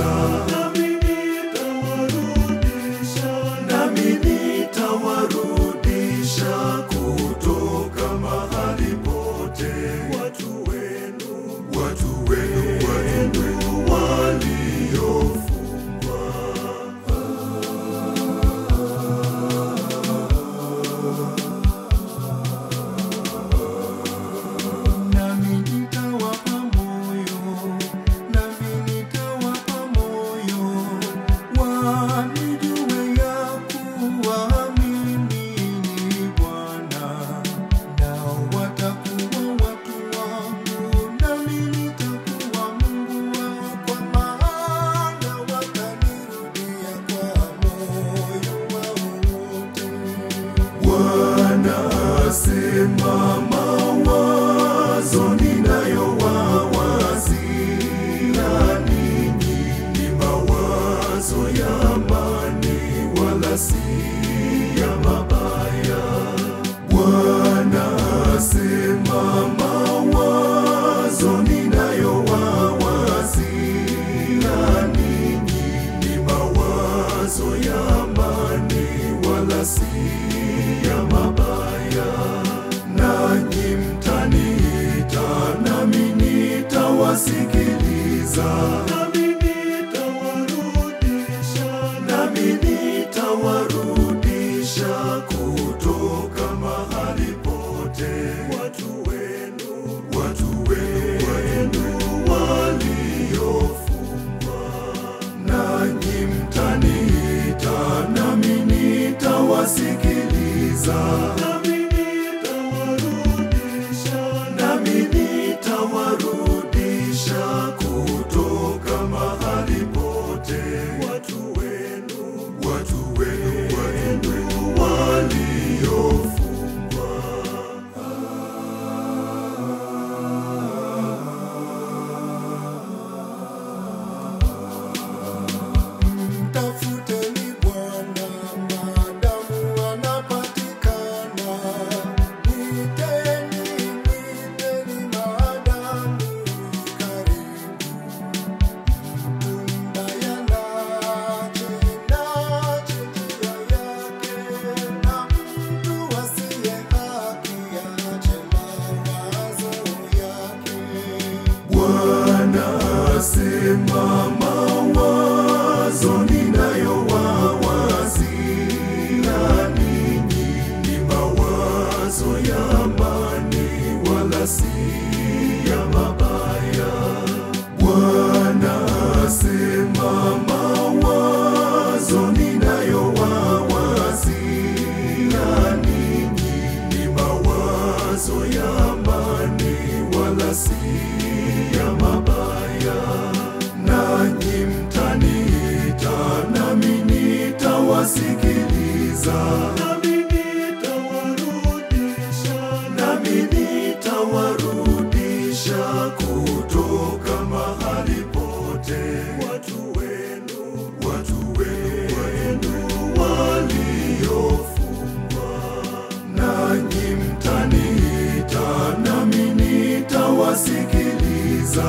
star. dear. unasikiliza nasema mawazo ninayowawazia ninyi ni mawazo ya amani, wala si ya mabaya. Bwana asema mawazo ninayowawazia ninyi ni mawazo ya amani, wala si sikiliza, nami nitawarudisha, nami nitawarudisha kutoka mahali pote. Watu wenu, watu wenu, waliofungwa, nanyi mtaniita, nami nitawasikiliza.